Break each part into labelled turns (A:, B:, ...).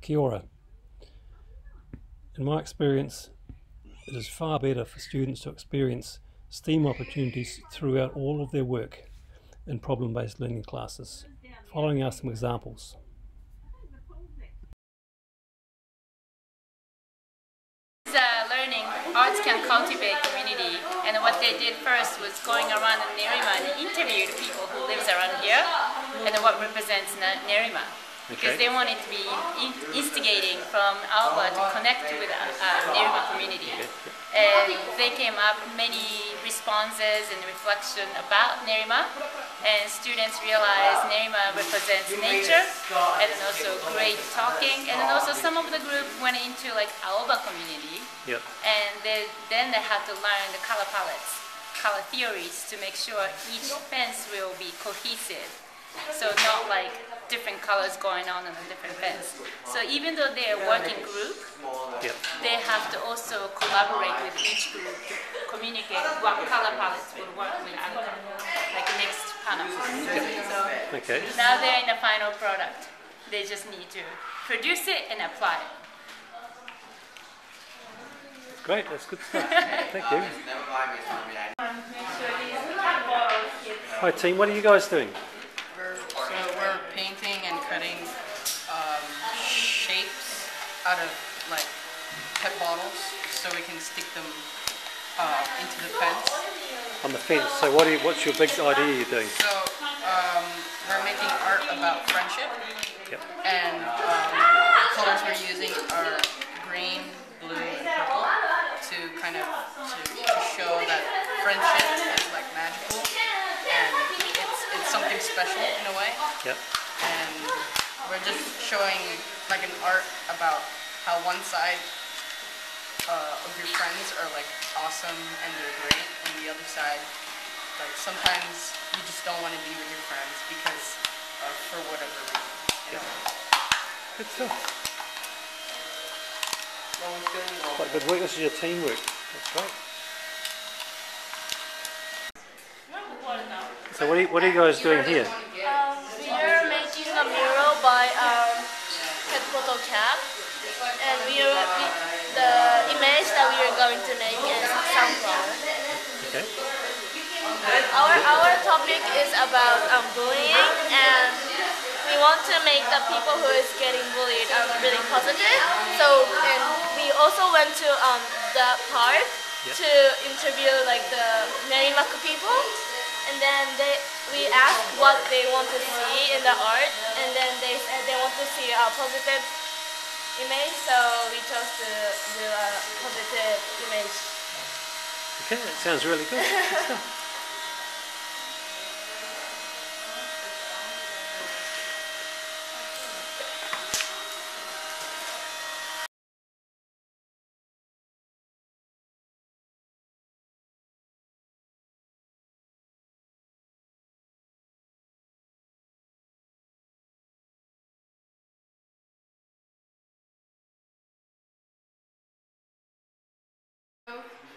A: Kia ora. In my experience, it is far better for students to experience STEAM opportunities throughout all of their work in problem-based learning classes. Following are some examples.
B: Uh, learning arts can cultivate community and what they did first was going around Nerima and interviewed people who lives around here and what represents Nerima because
A: Okay.
B: they wanted to be in- instigating from Alba to connect with uh, uh, Nerima community. And they came up many responses and reflection about Nerima, and students realized Nerima represents nature, and then also great talking, and then also some of the group went into like Alba community,
A: Yep.
B: and they, then they had to learn the color palettes, color theories to make sure each fence will be cohesive. So not like different colors going on in a different fence. So even though they're a working group,
A: Yep.
B: they have to also collaborate with each group to communicate what color palettes will work with other, like next panel. So
A: Okay.
B: now they're in the final product. They just need to produce it and apply it.
A: Great, that's good stuff. Thank you. Hi team, what are you guys doing?
C: Out of like pet bottles so we can stick them uh, into the fence.
A: On the fence. So what are you, what's your big idea you're doing?
C: So um, we're making art about friendship
A: Yep.
C: and um, the colors we're using are green, blue, and purple to kind of to, to show that friendship is like magical and it's, it's something special in a way.
A: Yep.
C: and we're just showing like an art about how one side uh, of your friends are like awesome and they're great, and the other side, like sometimes you just don't want to be with your friends because uh, for whatever reason. you know?
A: Good stuff.
C: What was good?
A: Quite good work. This is your teamwork. That's great. So what are you, what are you guys doing here?
D: Um, we are making a mural by our pet photo cap, and we are we, the image that we are going to make is sunflower.
A: Okay.
D: Our our topic is about um, bullying, and we want to make the people who is getting bullied um, really positive. So, and we also went to um, the park
A: Yep.
D: to interview like the Nerimaku people, and then they we asked what they want to see in the art, and then they said they want to see a positive image. So we chose to do a positive image.
A: Okay, that sounds really good.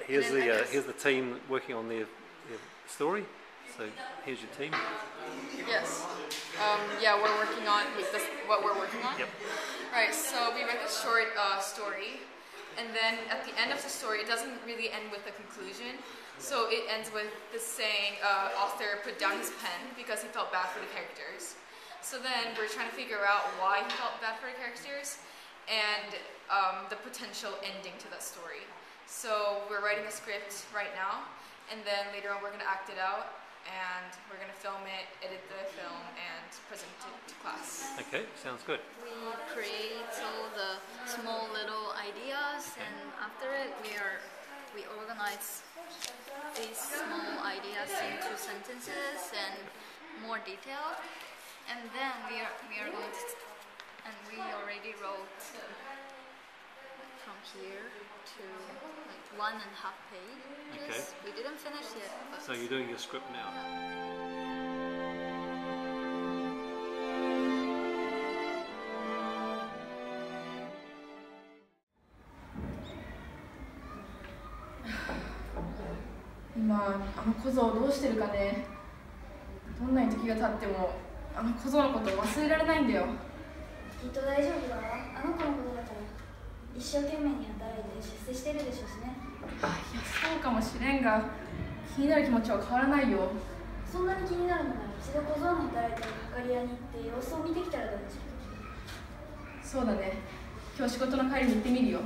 A: Here's the uh, here's the team working on their, their story. So here's your team.
E: Yes. Um, yeah, we're working on this, what we're working on.
A: Yep.
E: Right. So we read the short uh, story, and then at the end of the story, it doesn't really end with a conclusion. So it ends with the saying, uh, author put down his pen because he felt bad for the characters. So then we're trying to figure out why he felt bad for the characters and um, the potential ending to that story. So we're writing a script right now, and then later on we're gonna act it out, and we're gonna film it, edit the film, and present it to class.
A: Okay, sounds good.
F: we create all the small little ideas and after it we are we organize these small ideas into sentences and more detail and then we are we are going to and we already wrote like, from here to like one and a half pages
A: Okay.
F: we didn't finish yet but
A: So you're doing your script now.
G: 今あの小僧どうしてるかねどんなに時が経ってもあの小僧のこと忘れられないんだよ
H: きっと大丈夫だわあの子のこと一生懸命に働いて出世してるでしょうしね。
G: あいやそうかもしれんが気になる気持ちは変わらないよ。
H: そんなに気になるのなら一度小僧の働いてる係屋に行って様子を見てきたらどうでしょう。
G: そうだね。今日仕事の帰りに行ってみるよ。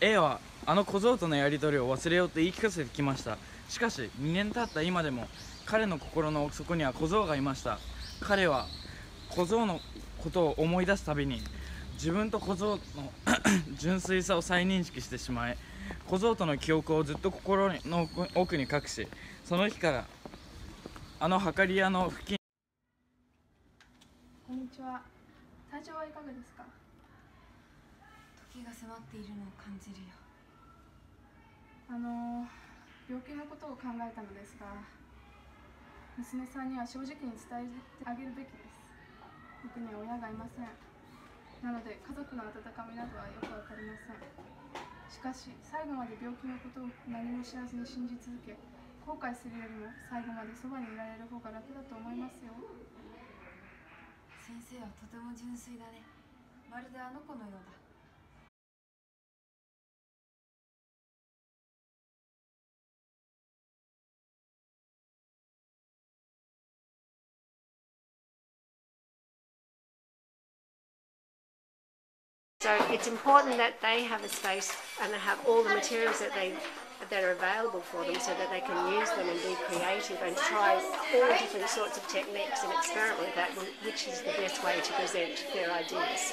I: A はあの小僧とのやり取りを忘れようと言い聞かせてきましたしかし2年経った今でも彼の心の奥底には小僧がいました。彼は小僧のことを思い出すたびに自分と小僧の 純粋さを再認識してしまい小僧との記憶をずっと心の奥に隠しその日からあの計り屋の付近
G: こんにちは。体調はいかがですか？
J: 時が迫っているのを感じるよ。
G: あの病気のことを考えたのですが娘さんには正直に伝えてあげるべきです。僕には親がいません。なので家族の温かみなどはよくわかりません。しかし最後まで病気のことを何も知らずに信じ続け後悔するよりも最後までそばにいられる方が楽だと思いますよ。
J: 先生はとても純粋だね。まるであの子のようだ。
K: So it's important that they have a space and they have all the materials that they that are available for them so that they can use them and be creative and try all different sorts of techniques and experiment with that, which is the best way to present their ideas.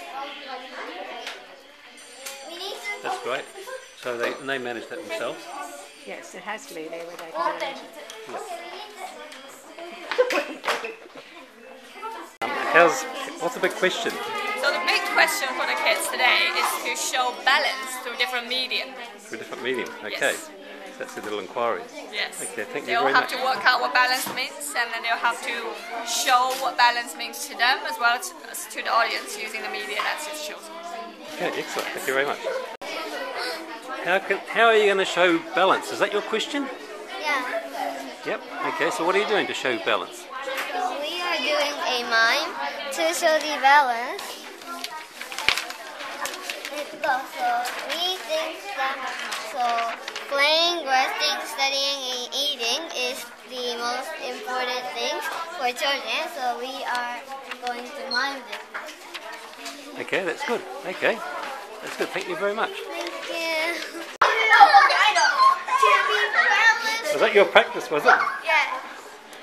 A: That's great. So they, and they manage that themselves?
K: Yes, it has to be there where they can manage it.
A: Um, how's, what's the big question?
L: So the question for the kids today is to show balance through different medium.
A: Through different medium, okay.
L: Yes.
A: That's a little inquiry.
L: Yes.
A: Okay, thank you very much.
L: They'll have to work out what balance means and then they'll have to show what balance means to them as well as as to the audience using the media that's just chosen.
A: Okay, excellent. Thank you very much. How, can, how are you going to show balance? Is that your question?
M: Yeah.
A: Yep. Okay, so what are you doing to show balance?
M: We are doing a mime to show the balance. So we think that so playing, resting, studying, and eating is the most important things for children. So we are going to mime this.
A: Okay, that's good. Okay, that's good. Thank you very much.
M: Thank you.
A: Was that your practice, was it?
M: Yeah.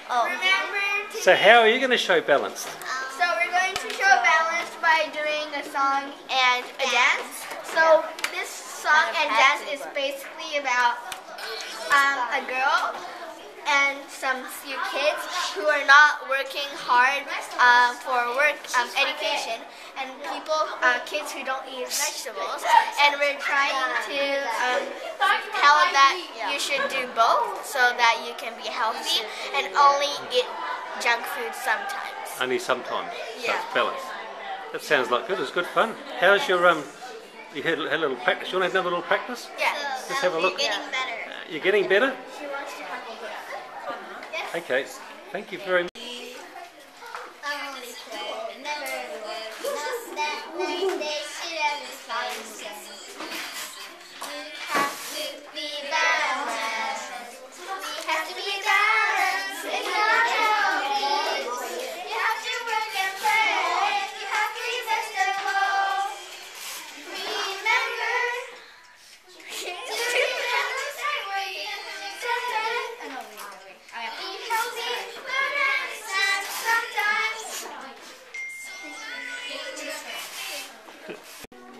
M: Oh. Remember to
A: So how are you going to show balance?
M: So we're going to show balance by doing a song and a dance. So this song and dance is basically about um, a girl and some few kids who are not working hard um, for work um, education and people uh, kids who don't eat vegetables and we're trying to um, tell that you should do both so that you can be healthy and only eat junk food sometimes.
A: Only sometimes. So
M: Yeah.
A: balance. That sounds like good. It's good fun. How's your um? You had, had a little practice. You want to have another little practice?
M: Yeah.
A: Let's have a look.
M: You're getting better.
A: Uh, you're getting better.
M: She wants to have a look.
A: Okay. Thank you very much.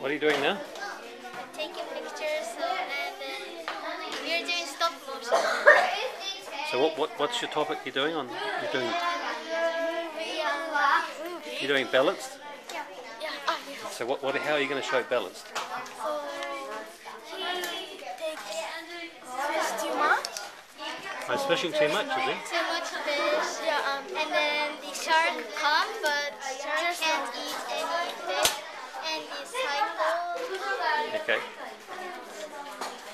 A: What are you doing now?
M: Taking pictures and then we're doing stop motion.
A: So what, what what's your topic you're doing on? You're doing you're doing balanced.
M: Yeah, yeah, oh, yeah.
A: So what, what how are you going to show balanced?
M: So he takes too much.
A: I was fishing too much, is he?
M: Too much fish. Yeah, um, and then the shark come, but shark can't eat any fish, and he cycles.
A: Okay.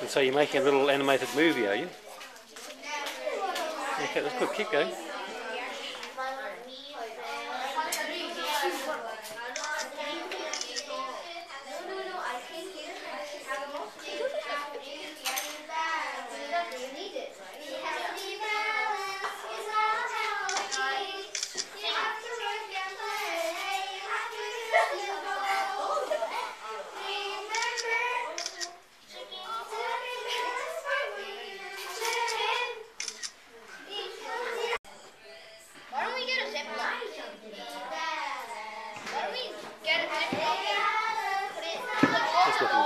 A: And so you're making a little animated movie, are you? Okay, that's good. Keep going.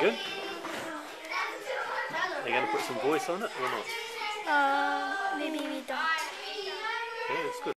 A: Looking good. Are you going to put some voice on it or not?
N: Uh, maybe we don't.
A: Yeah, that's good.